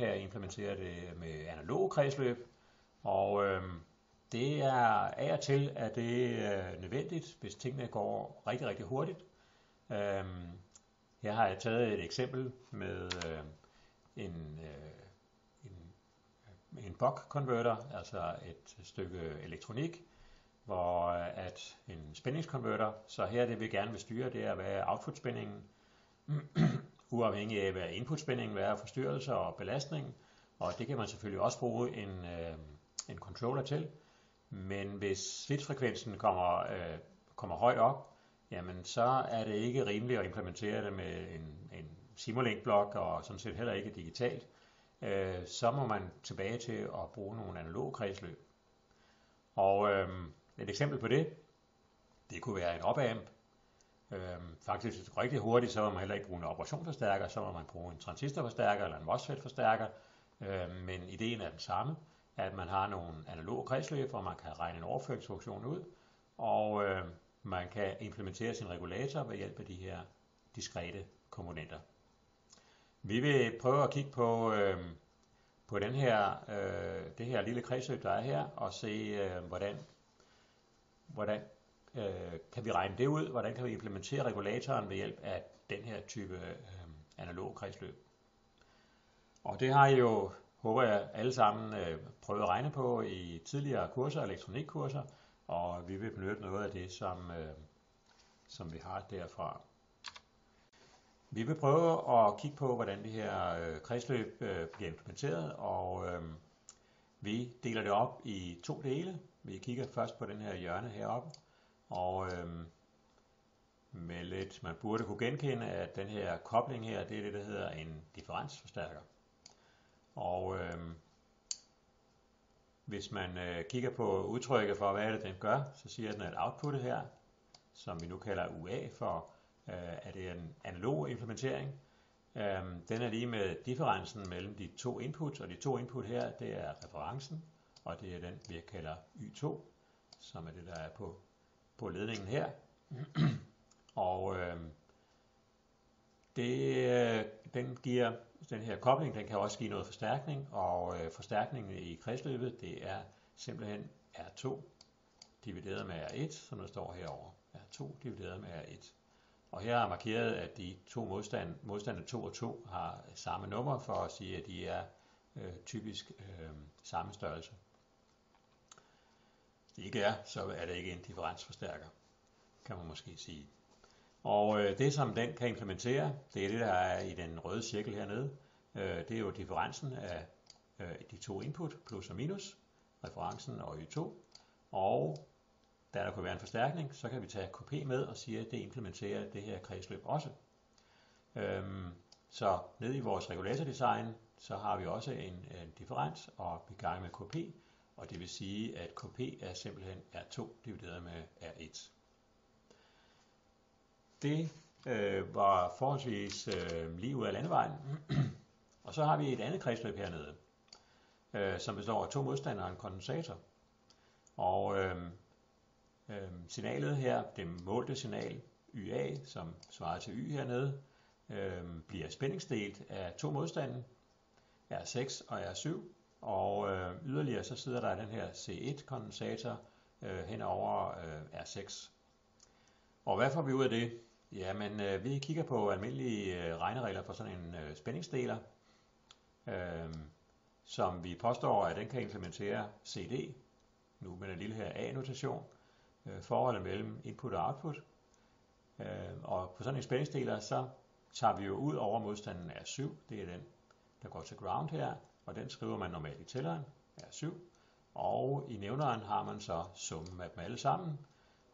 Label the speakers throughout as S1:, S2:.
S1: kan implementere det med analog kredsløb, og øh, det er af og til, at det er nødvendigt, hvis tingene går rigtig, rigtig hurtigt. Øh, her har jeg taget et eksempel med øh, en, øh, en, øh, en buck-converter, altså et stykke elektronik, hvor øh, at en spændingskonverter, så her det vi gerne vil styre, det er, hvad er output-spændingen, uafhængig af hvad inputspændingen er forstyrrelser og belastning, og det kan man selvfølgelig også bruge en, øh, en controller til. Men hvis switchfrekvensen kommer, øh, kommer højt op, jamen så er det ikke rimeligt at implementere det med en, en Simulink-blok og sådan set heller ikke digitalt. Øh, så må man tilbage til at bruge nogle analoge kredsløb. Og øh, et eksempel på det, det kunne være en op-amp. Øh, faktisk rigtig hurtigt, så må man heller ikke bruge en operationsforstærker, så må man bruge en transistorforstærker eller en MOSFET-forstærker. Øh, men ideen er den samme, at man har nogle analoge kredsløb, hvor man kan regne en overføringsfunktion ud, og øh, man kan implementere sin regulator ved hjælp af de her diskrete komponenter. Vi vil prøve at kigge på, øh, på den her, øh, det her lille kredsløb, der er her, og se, øh, hvordan, hvordan øh, kan vi regne det ud, hvordan kan vi implementere regulatoren ved hjælp af den her type øh, analog kredsløb. Og det har I jo, håber jeg, alle sammen øh, prøvet at regne på i tidligere kurser, elektronikkurser, og vi vil benytte noget af det, som, øh, som vi har derfra. Vi vil prøve at kigge på, hvordan det her øh, kredsløb øh, bliver implementeret, og øh, vi deler det op i to dele. Vi kigger først på den her hjørne heroppe, og øh, med lidt, man burde kunne genkende, at den her kobling her, det er det, der hedder en differensforstærker. Og øh, hvis man øh, kigger på udtrykket for, hvad er det, den gør, så siger den, at outputtet her, som vi nu kalder UA for, øh, at det er en analog implementering, øh, den er lige med differencen mellem de to inputs, og de to input her, det er referencen, og det er den, vi kalder Y2, som er det, der er på, på ledningen her. og øh, det, øh, den giver den her kobling, den kan også give noget forstærkning, og øh, forstærkningen i kredsløbet, det er simpelthen R2 divideret med R1, som der står herover. R2 divideret med R1. Og her er markeret, at de to modstand, modstande 2 og 2 har samme nummer for at sige, at de er øh, typisk øh, samme størrelse. Ikke er, så er det ikke en differensforstærker, kan man måske sige. Og øh, det, som den kan implementere, det er det, der er i den røde cirkel hernede. Øh, det er jo differencen af øh, de to input, plus og minus, referencen og Y2. Og da der kunne være en forstærkning, så kan vi tage KP med og sige, at det implementerer det her kredsløb også. Øhm, så ned i vores regulatordesign, så har vi også en, en differens og vi gang med KP, og det vil sige, at KP er simpelthen R2 divideret med R1. Det øh, var forholdsvis øh, lige ud af landevejen. og så har vi et andet kredsløb hernede, øh, som består af to modstandere og en kondensator. Og øh, øh, signalet her, det målte signal YA, som svarer til Y hernede, øh, bliver spændingsdelt af to modstande, R6 og R7. Og øh, yderligere så sidder der den her C1-kondensator øh, hen over øh, R6. Og hvad får vi ud af det? Jamen, øh, vi kigger på almindelige øh, regneregler for sådan en øh, spændingsdeler, øh, som vi påstår, at den kan implementere CD, nu med den lille her A-notation, øh, forholdet mellem input og output. Øh, og på sådan en spændingsdeler, så tager vi jo ud over modstanden R7, det er den, der går til ground her, og den skriver man normalt i tælleren, er 7. Og i nævneren har man så summen af dem alle sammen,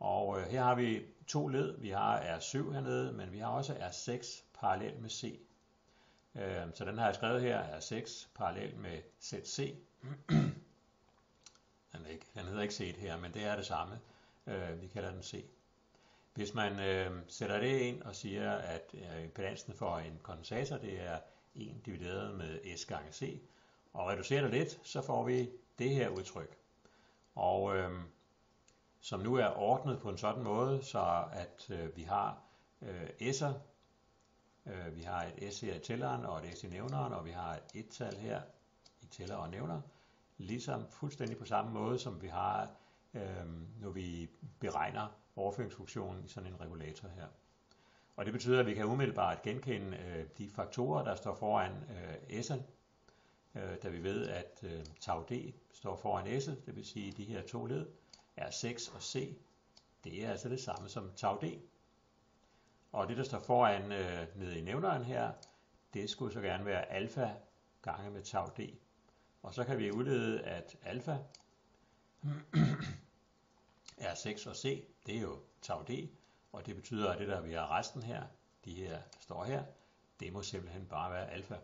S1: og øh, her har vi to led. Vi har R7 hernede, men vi har også R6 parallelt med C. Øh, så den har jeg skrevet her, R6 parallelt med ZC. den, er ikke, den hedder ikke C her, men det er det samme. Øh, vi kalder den C. Hvis man øh, sætter det ind og siger, at øh, impedansen for en kondensator, det er 1 divideret med S gange C, og reducerer det lidt, så får vi det her udtryk. Og øh, som nu er ordnet på en sådan måde, så at øh, vi har øh, S'er Øh, vi har et S her i tælleren og et S i nævneren, og vi har et et-tal her i tæller og nævner. Ligesom fuldstændig på samme måde, som vi har, øh, når vi beregner overføringsfunktionen i sådan en regulator her. Og det betyder, at vi kan umiddelbart genkende øh, de faktorer, der står foran øh, S'en, Øh, da vi ved, at øh, tau D står foran S'et, det vil sige, at de her to led, R6 og C, det er altså det samme som tau D. Og det, der står foran øh, nede i nævneren her, det skulle så gerne være alfa gange med tau D. Og så kan vi udlede, at alfa er 6 og C, det er jo tau D, og det betyder, at det der vi har resten her, de her, står her, det må simpelthen bare være alfa.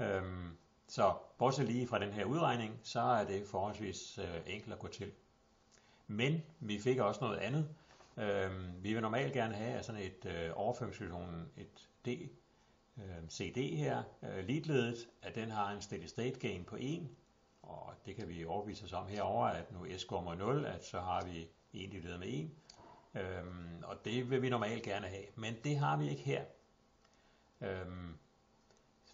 S1: Øhm, så bortset lige fra den her udregning, så er det forholdsvis øh, enkelt at gå til. Men vi fik også noget andet. Øhm, vi vil normalt gerne have sådan et øh, overføringsfunktion, et D, øh, CD her, øh, leadledet, at den har en steady state gain på 1, og det kan vi overbevise os om herover, at nu S går mod 0, at så har vi 1 divideret med 1, øhm, og det vil vi normalt gerne have, men det har vi ikke her. Øhm,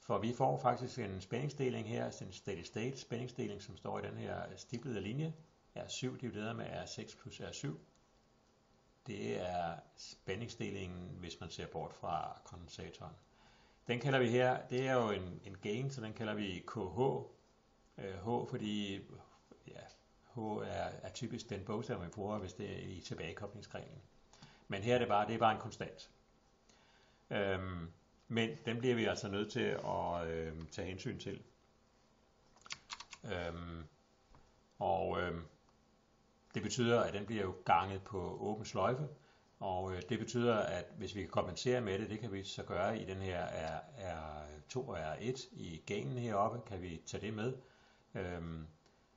S1: for vi får faktisk en spændingsdeling her, en steady state spændingsdeling, som står i den her stiplede linje, R7 divideret med R6 plus R7. Det er spændingsdelingen, hvis man ser bort fra kondensatoren. Den kalder vi her, det er jo en, en gain, så den kalder vi KH. Øh, H, fordi ja, H er, er typisk den bogstav, man bruger, hvis det er i tilbagekoblingsgrenen. Men her er det bare, det er bare en konstant. Øhm, men den bliver vi altså nødt til at øh, tage hensyn til. Øhm, og øh, det betyder, at den bliver jo ganget på åben sløjfe, og øh, det betyder, at hvis vi kan kompensere med det, det kan vi så gøre i den her R2 og R1 i gainen heroppe, kan vi tage det med. Øhm,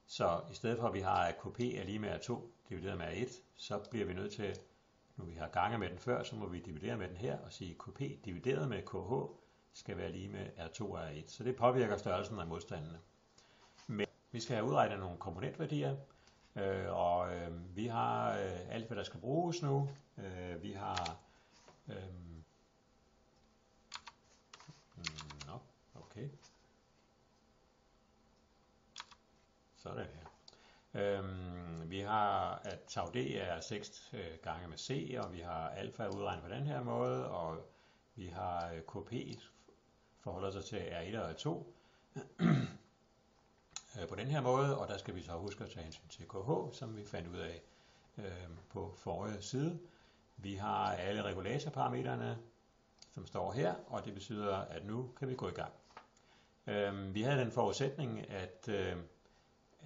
S1: så i stedet for at vi har, at KP er lige med R2 divideret med R1, så bliver vi nødt til, nu vi har gange med den før, så må vi dividere med den her og sige, at KP divideret med KH skal være lige med R2 og R1. Så det påvirker størrelsen af modstandene. Men vi skal have udregnet nogle komponentværdier, øh, og øh, vi har øh, alt, hvad der skal bruges nu. Øh, vi har øh, mm, Nå, okay. Sådan her. Øhm, vi har, at tau D er 6 øh, gange med C, og vi har alfa udregnet på den her måde, og vi har øh, KP forholder sig til R1 og R2 øh, på den her måde, og der skal vi så huske at tage hensyn til KH, som vi fandt ud af øh, på forrige side. Vi har alle regulatorparametrene, som står her, og det betyder, at nu kan vi gå i gang. Øh, vi havde den forudsætning, at øh,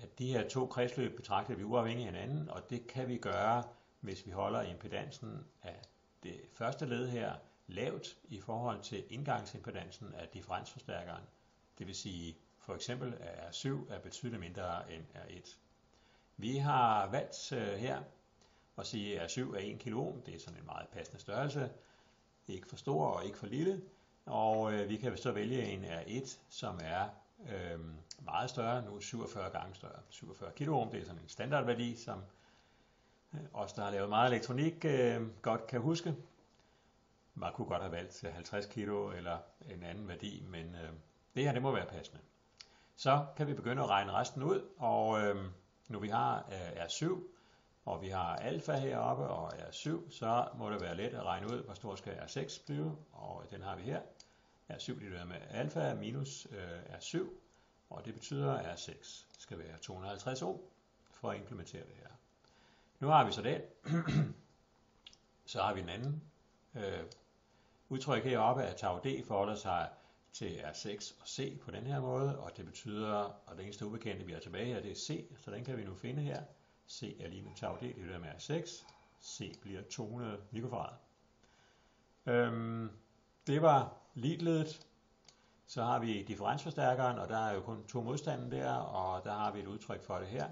S1: at de her to kredsløb betragter vi uafhængigt af hinanden, og det kan vi gøre, hvis vi holder impedansen af det første led her lavt i forhold til indgangsimpedansen af differensforstærkeren. Det vil sige for eksempel at R7 er betydeligt mindre end R1. Vi har valgt øh, her at sige, at R7 er 1 kilo. Det er sådan en meget passende størrelse. Ikke for stor og ikke for lille. Og øh, vi kan så vælge en R1, som er øh, meget større, nu 47 gange større. 47 kilo det er sådan en standardværdi, som øh, os, der har lavet meget elektronik, øh, godt kan huske. Man kunne godt have valgt 50 kilo eller en anden værdi, men øh, det her det må være passende. Så kan vi begynde at regne resten ud, og øh, nu vi har øh, R7, og vi har alfa heroppe og R7, så må det være let at regne ud, hvor stor skal R6 blive, og den har vi her er 7 divideret med alfa minus øh, er 7, og det betyder, at R6 skal være 250 ohm for at implementere det her. Nu har vi så det. så har vi en anden øh, udtryk heroppe, at tau D forholder sig til R6 og C på den her måde, og det betyder, og det eneste ubekendte, vi har tilbage her, det er C, så den kan vi nu finde her. C er lige med tau D det divideret med R6. C bliver 200 mikrofarad. Øhm, det var leadledet. Så har vi differensforstærkeren, og der er jo kun to modstande der, og der har vi et udtryk for det her.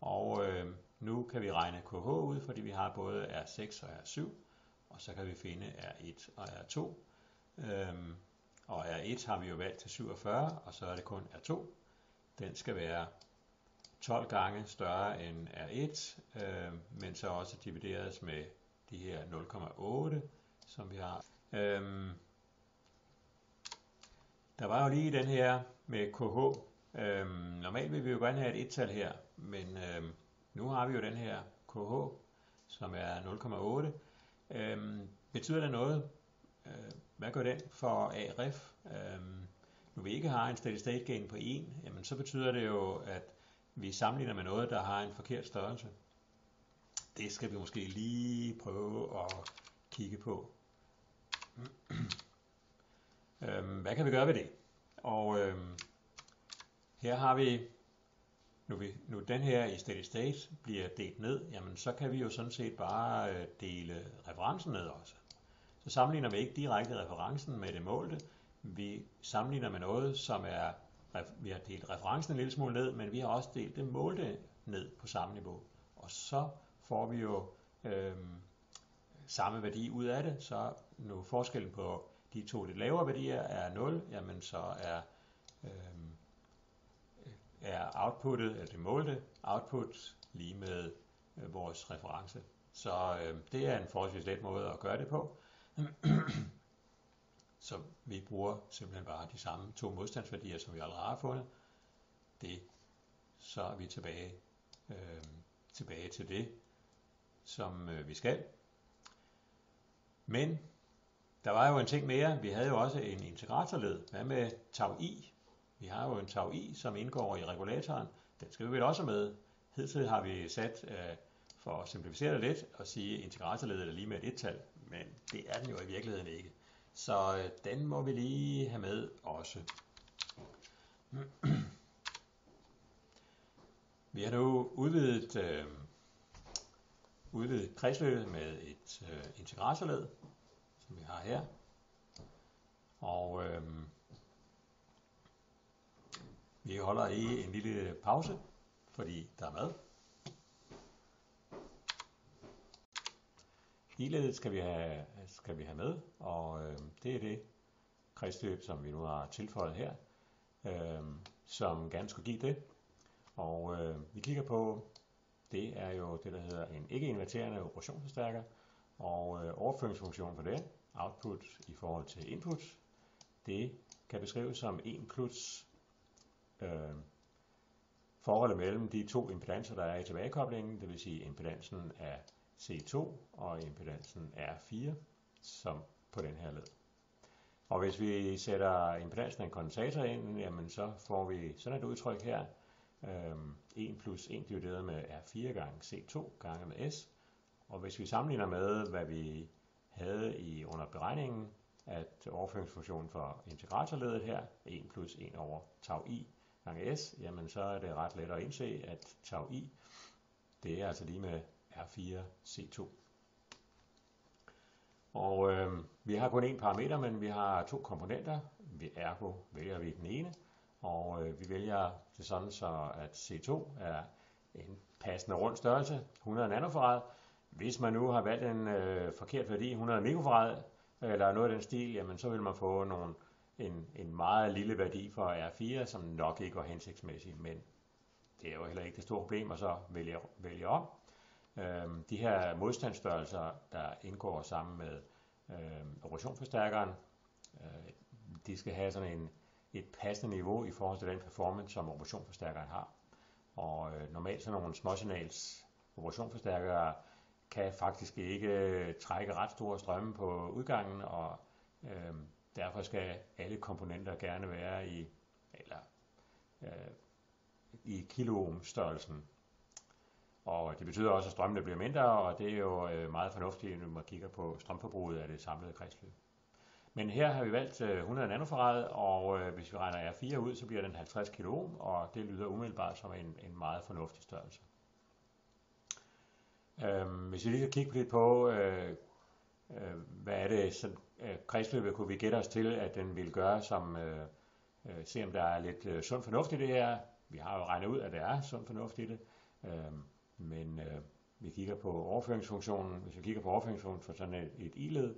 S1: Og øh, nu kan vi regne KH ud, fordi vi har både R6 og R7, og så kan vi finde R1 og R2. Øhm, og R1 har vi jo valgt til 47, og så er det kun R2. Den skal være 12 gange større end R1, øh, men så også divideres med de her 0,8, som vi har. Øhm, der var jo lige den her med KH. Øhm, normalt vil vi jo gerne have et et-tal her, men øhm, nu har vi jo den her KH, som er 0,8. Øhm, betyder det noget? Øh, hvad gør den for ARF? Øhm, nu vi ikke har en steady state gain på 1, jamen så betyder det jo, at vi sammenligner med noget, der har en forkert størrelse. Det skal vi måske lige prøve at kigge på øhm, hvad kan vi gøre ved det? Og øhm, her har vi, nu, vi, nu den her i steady state bliver delt ned, jamen så kan vi jo sådan set bare øh, dele referencen ned også. Så sammenligner vi ikke direkte referencen med det målte, vi sammenligner med noget, som er, vi har delt referencen en lille smule ned, men vi har også delt det målte ned på samme niveau. Og så får vi jo øh, samme værdi ud af det, så nu forskellen på de to lidt lavere værdier er 0, jamen så er, øh, er outputtet, eller det målte output, lige med øh, vores reference. Så øh, det er en forholdsvis let måde at gøre det på. Så vi bruger simpelthen bare de samme to modstandsværdier, som vi allerede har fundet. Det, så er vi tilbage, øh, tilbage til det, som øh, vi skal. Men der var jo en ting mere. Vi havde jo også en integratorled. Hvad med tau i? Vi har jo en tau i, som indgår i regulatoren. Den skal vi vel også med. Hidtil har vi sat, øh, for at simplificere det lidt, og sige, at integratorledet er lige med et et-tal. Men det er den jo i virkeligheden ikke. Så øh, den må vi lige have med også. Vi har nu udvidet, øh, udvidet kredsløbet med et øh, integratorled, som vi har her. Og øh, vi holder i en lille pause, fordi der er mad. Ligeledes skal vi have, skal vi have med, og øh, det er det kredsløb, som vi nu har tilføjet her, øh, som gerne skulle give det. Og øh, vi kigger på, det er jo det, der hedder en ikke-inverterende operationsforstærker, og øh, overføringsfunktionen for det, output i forhold til input, det kan beskrives som 1 plus øh, forholdet mellem de to impedanser, der er i tilbagekoblingen, det vil sige impedansen af C2 og impedansen R4, som på den her led. Og hvis vi sætter impedansen af en kondensator ind, jamen så får vi sådan et udtryk her. Øh, 1 plus 1 divideret med R4 gange C2 gange med S. Og hvis vi sammenligner med, hvad vi havde i under beregningen, at overføringsfunktionen for integratorledet her, 1 plus 1 over tau i gange S, jamen så er det ret let at indse, at tau i, det er altså lige med R4C2. Og øh, vi har kun én parameter, men vi har to komponenter. Vi ergo vælger vi den ene, og øh, vi vælger det sådan, så at C2 er en passende rund størrelse, 100 nanofarad. Hvis man nu har valgt en øh, forkert værdi, 100 mikrofarad, eller noget af den stil, jamen så vil man få nogle, en, en meget lille værdi for R4, som nok ikke var hensigtsmæssig, men det er jo heller ikke det store problem at så vælge, vælge om. Øhm, de her modstandsstørrelser, der indgår sammen med øh, operationsforstærkeren, øh, de skal have sådan en, et passende niveau i forhold til den performance, som operationsforstærkeren har. Og øh, normalt sådan nogle småsignals operationsforstærkere kan faktisk ikke øh, trække ret store strømme på udgangen, og øh, derfor skal alle komponenter gerne være i, eller, øh, i kiloohm størrelsen. Og det betyder også, at strømmene bliver mindre, og det er jo øh, meget fornuftigt, når man kigger på strømforbruget af det samlede kredsløb. Men her har vi valgt øh, 100 nanofarad, og øh, hvis vi regner R4 ud, så bliver den 50 kilo, og det lyder umiddelbart som en, en meget fornuftig størrelse. Øhm, hvis vi lige skal kigge lidt på, øh, øh, hvad er det, så, øh, kredsløbet kunne vi gætte os til, at den vil gøre, som øh, øh, se om der er lidt øh, sund fornuft i det her. Vi har jo regnet ud, at der er sund fornuft i det. Øh, men øh, vi kigger på overføringsfunktionen. Hvis vi kigger på overføringsfunktionen for sådan et, et i-led,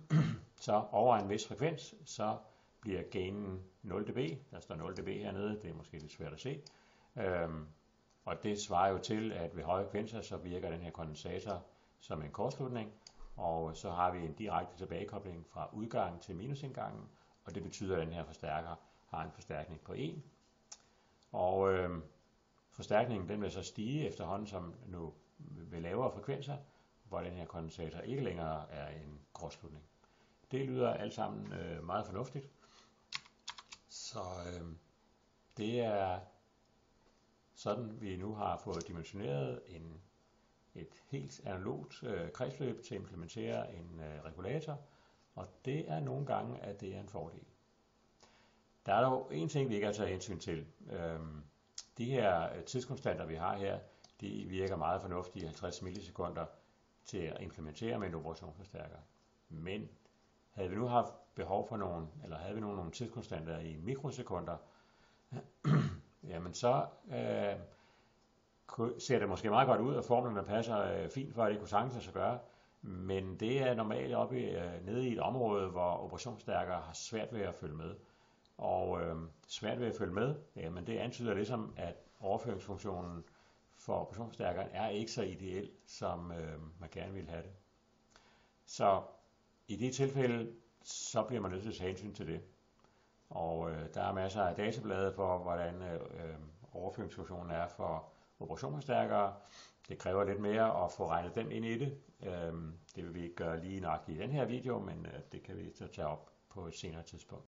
S1: så over en vis frekvens, så bliver gainen 0 dB. Der står 0 dB hernede, det er måske lidt svært at se. Øhm, og det svarer jo til, at ved høje frekvenser, så virker den her kondensator som en kortslutning, og så har vi en direkte tilbagekobling fra udgangen til minusindgangen, og det betyder, at den her forstærker har en forstærkning på 1. Og øh, forstærkningen den vil så stige efterhånden som nu ved lavere frekvenser, hvor den her kondensator ikke længere er en kortslutning. Det lyder alt sammen øh, meget fornuftigt. Så øh, det er sådan, vi nu har fået dimensioneret en, et helt analogt øh, kredsløb til at implementere en øh, regulator, og det er nogle gange, at det er en fordel. Der er dog en ting, vi ikke har taget hensyn til. Øhm, de her øh, tidskonstanter, vi har her, de virker meget fornuftige, 50 millisekunder, til at implementere med en operationsforstærker. Men havde vi nu haft behov for nogle, eller havde vi nu nogle tidskonstanter i mikrosekunder, jamen så øh, ser det måske meget godt ud, og formlen passer øh, fint for, at det kunne sagtens sig gøre. Men det er normalt oppe øh, nede i et område, hvor operationsstærkere har svært ved at følge med. Og øh, svært ved at følge med, jamen det antyder ligesom, at overføringsfunktionen for operationsstærkeren er ikke så ideel, som øh, man gerne vil have det. Så i det tilfælde, så bliver man nødt til at tage hensyn til det. Og øh, der er masser af datablade for, hvordan øh, øh overføringsfunktionen er for operationsforstærkere. Det kræver lidt mere at få regnet dem ind i det. Øh, det vil vi ikke gøre lige nok i den her video, men øh, det kan vi så tage op på et senere tidspunkt.